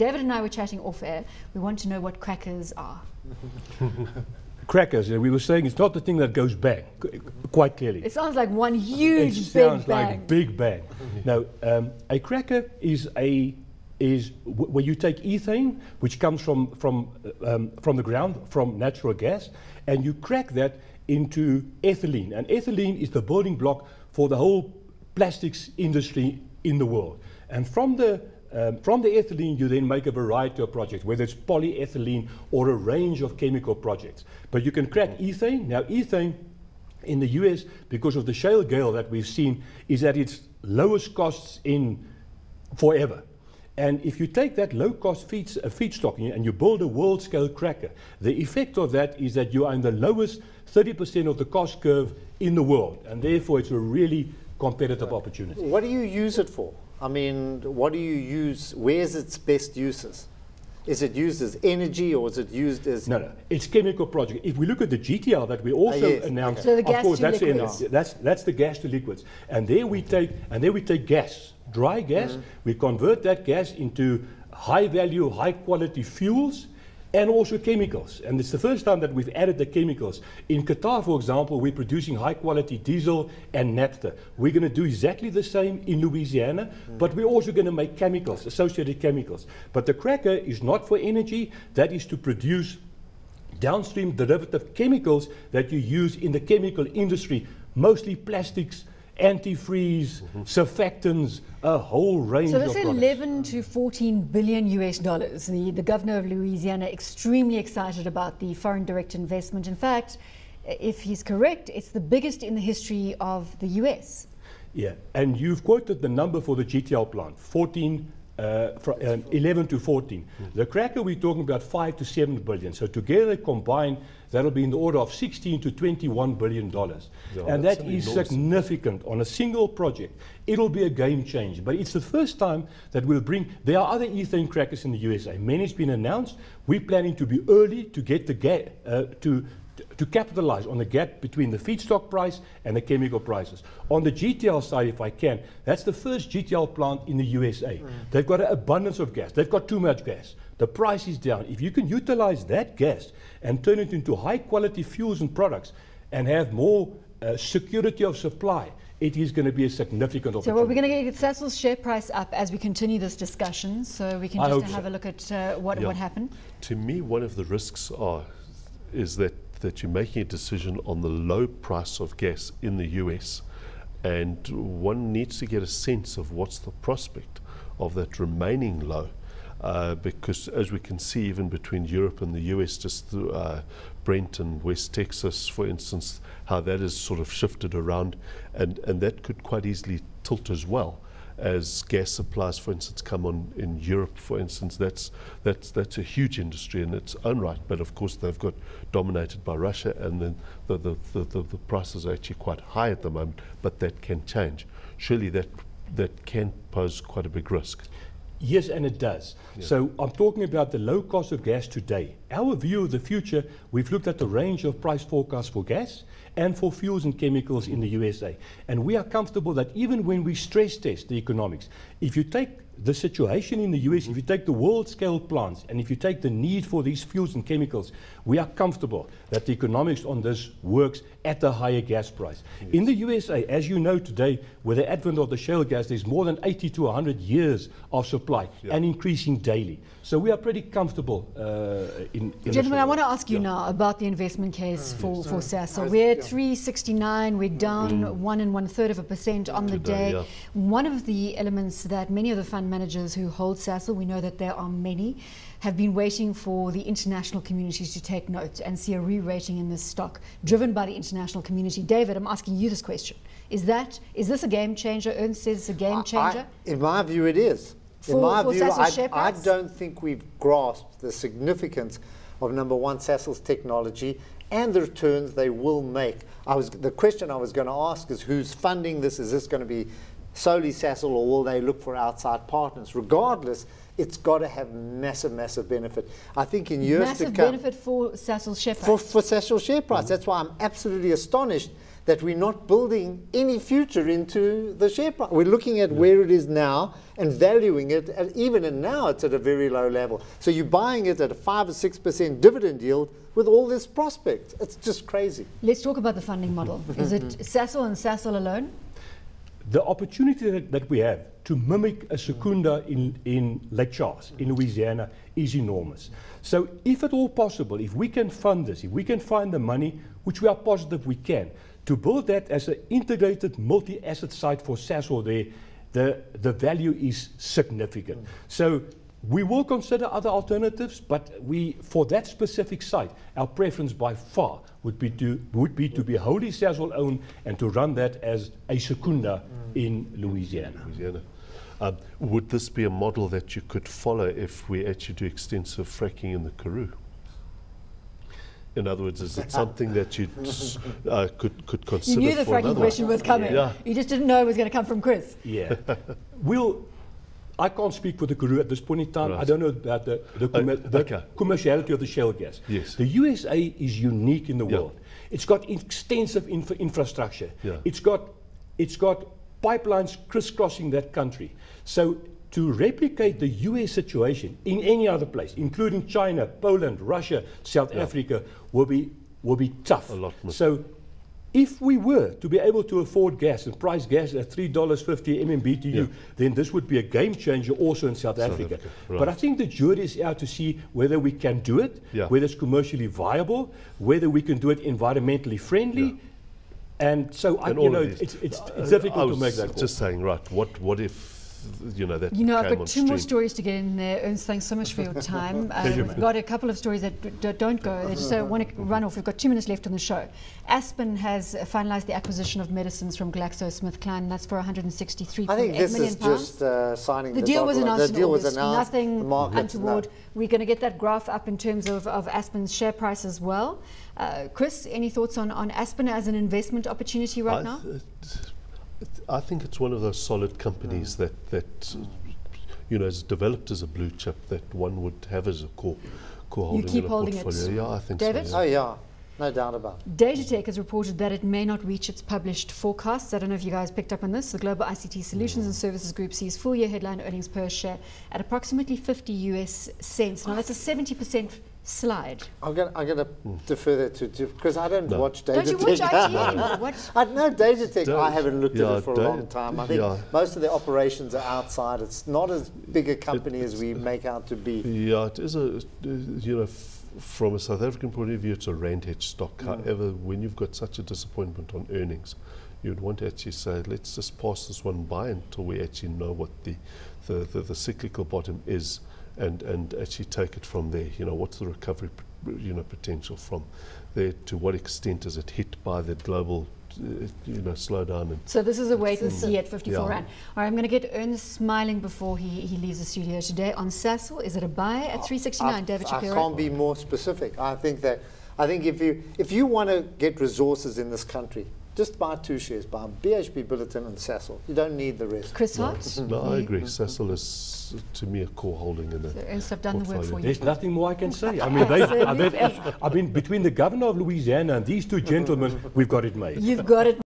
David and I were chatting off air. We want to know what crackers are. crackers, we were saying it's not the thing that goes bang, quite clearly. It sounds like one huge it big sounds bang. like a big bang. now, um, a cracker is a is w- where you take ethane, which comes from from um, from the ground, from natural gas, and you crack that into ethylene. And ethylene is the building block for the whole plastics industry in the world. And from the um, from the ethylene, you then make a variety of projects, whether it's polyethylene or a range of chemical projects. But you can crack ethane. Now, ethane in the US, because of the shale gale that we've seen, is at its lowest costs in forever. And if you take that low cost feeds, uh, feedstock and you build a world scale cracker, the effect of that is that you are in the lowest 30% of the cost curve in the world. And therefore, it's a really competitive opportunity. What do you use it for? I mean, what do you use? Where's its best uses? Is it used as energy or is it used as No, no, it's chemical project. If we look at the GTL that we also ah, yes, announced, okay. So the of course to that's, in- liquids. that's that's the gas to liquids, and there we mm-hmm. take and there we take gas, dry gas. Mm-hmm. We convert that gas into high value, high quality fuels. And also chemicals. And it's the first time that we've added the chemicals. In Qatar, for example, we're producing high quality diesel and naphtha. We're going to do exactly the same in Louisiana, but we're also going to make chemicals, associated chemicals. But the cracker is not for energy, that is to produce downstream derivative chemicals that you use in the chemical industry, mostly plastics, antifreeze, surfactants, a whole range So products. 11 to 14 billion US dollars. The, the governor of Louisiana extremely excited about the foreign direct investment. In fact, if he's correct, it's the biggest in the history of the US. Yeah, and you've quoted the number for the GTL plant, 14, uh, fr- um, 11 to 14. The cracker, we're talking about 5 to 7 billion. So together combined, that'll be in the order of 16 to 21 billion dollars. Yeah, and that is enormous- significant on a single project. It'll be a game changer, but it's the first time that we'll bring. There are other ethane crackers in the USA. Many's been announced. We're planning to be early to get the ga- uh, to to capitalize on the gap between the feedstock price and the chemical prices. On the GTL side, if I can, that's the first GTL plant in the USA. They've got an abundance of gas. They've got too much gas. The price is down. If you can utilize that gas and turn it into high quality fuels and products and have more uh, security of supply, it is going to be a significant opportunity. So opportunity. well, we're going to get Sasol's share price up as we continue this discussion. So we can just have so. a look at uh, what, Yeah. what happened. To me, one of the risks are is that that you're making a decision on the low price of gas in the US, and one needs to get a sense of what's the prospect of that remaining low. Uh, because as we can see, even between Europe and the US, just through uh, Brent and West Texas, for instance, how that has sort of shifted around, and, and that could quite easily tilt as well as gas supplies, for instance, come on in Europe, for instance, that's that's that's a huge industry in its own right. But of course, they've got dominated by Russia, and then the the, the, the, the prices are actually quite high at the moment. But that can change. Surely that that can pose quite a big risk. Yes, and it does. So I'm talking about the low cost of gas today. Our view of the future, we've looked at the range of price forecasts for gas and for fuels and chemicals in the USA. And we are comfortable that even when we stress test the economics, if you take the situation in the US, if you take the world scale plants, and if you take the need for these fuels and chemicals, we are comfortable that the economics on this works at a higher gas price. In the USA, as you know today, with the advent of the shale gas, there's more than 80 to 100 years of supply and increasing daily. So we are pretty comfortable uh, in, in Gentlemen, I want to ask you now about the investment case for, for Sasol. We're at 369, we're down one and one third of a percent on the day. yeah. One of the elements that many of the fund managers who hold Sasol, we know that there are many, have been waiting for the international community to take note and see a re-rating in this stock driven by the international community. David, I'm asking you this question. Is that is this a game changer? Ernst says it's a game changer. I- in my view, it is. For- in my view, I, I don't think we've grasped the significance of number one, Sasol's technology and the returns they will make. I was the question I was going to ask is who's funding this? Is this going to be solely Sasol or will they look for outside partners? Regardless, it's got to have massive, massive benefit. I think in years Massive to come, Massive benefit for Sasol's share price. for, for Sasol's share price. That's why I'm absolutely astonished that we're not building any future into the share price. We're looking at where it is now and valuing it, and even and now it's at a very low level. So you're buying it at a 5 or 6% dividend yield with all this prospect. It's just crazy. Let's talk about the funding model. Is it Sasol and Sasol alone? The opportunity that, that we have to mimic a Secunda in, in Lake Charles, in Louisiana, is enormous. So, if at all possible, if we can fund this, if we can find the money, which we are positive we can, to build that as an integrated multi asset site for Sasol there, the, the value is significant. So, we will consider other alternatives, but we, for that specific site, our preference by far would be to, would be, to be wholly Sasol owned and to run that as a Secunda in Louisiana. Louisiana. Um, would this be a model that you could follow if we actually do extensive fracking in the Karoo? In other words, is it something that you uh, could could You consider knew the for fracking another question one? was coming. Yeah. You just didn't know it was going to come from Chris. Yeah. we'll, I can't speak for the Karoo at this point in time. I don't know about the, the, uh, commer- the okay. commerciality of the shale gas. Yes. The USA is unique in the Yeah. world. It's got extensive infra- infrastructure. Yeah. It's got it's got pipelines crisscrossing that country. So to replicate the US situation in any other place, including China, Poland, Russia, South Africa, will be will be tough. A lot more. So if we were to be able to afford gas and price gas at $3.50 MMBTU, Yeah. then this would be a game changer also in South, Africa. Africa, But. I think the jury is out to see whether we can do it, Yeah. whether it's commercially viable, whether we can do it environmentally friendly. Yeah. And so, I, you know, it's, it's, it's difficult to make that call. Just saying, right? What what if you know that? You know, I've got on two more stories to get in there. Ernst, thanks so much for your time. Uh, we've got a couple of stories that d- d- don't go. They just uh, want to run off. We've got two minutes left on the show. Aspen has uh, finalised the acquisition of medicines from GlaxoSmithKline. That's for 163.8 I think this is pounds. just uh, signing The the, deal was announced The deal was announced. Nothing the untoward. no. We're going to get that graph up in terms of, of Aspen's share price as well. Uh, Chris, any thoughts on, on Aspen as an investment opportunity right I, now? Th- I think it's one of those solid companies that that you know is developed as a blue chip that one would have as a core core holding keep in a holding it. portfolio. Yeah, I think so. David? so. Oh yeah. yeah, no doubt about it. Datatec has reported that it may not reach its published forecasts. I don't know if you guys picked up on this. The Global ICT Solutions and mm. Services Group sees full year headline earnings per share at approximately 50 US cents. Now, that's a 70% slide. I'm going I'm to defer that to because I don't No. watch data Don't you watch tech. IT anymore? I know Datatec. I Don't- haven't looked yeah, at it for a long time. I think yeah. most of the operations are outside. It's not as big a company as we make out to be. Yeah, it is a, you know, f- from a South African point of view, it's a rand hedge stock. Mm. However, when you've got such a disappointment on earnings, you'd want to actually say, let's just pass this one by until we actually know what the, the, the, the cyclical bottom is and, and actually take it from there. You know, what's the recovery, you know, potential from there? To what extent is it hit by the global, uh, you know, slowdown and So this is a wait and see at 54 Yeah. rand. All right, I'm going to get Ernst smiling before he, he leaves the studio today. On Sasol, is it a buy at 369, I, David I can't be more specific. I think that I think if you if you want to get resources in this country, just buy two shares, buy BHP Billiton and Sasol. You don't need the rest. Chris Hart? No, I You- agree. Mm-hmm. Sasol is, to me, a core holding in So it. Ernst, I've done the work for you. There's nothing more I can say. I mean, they, I mean, I mean, between the governor of Louisiana and these two gentlemen, we've got it made. You've got it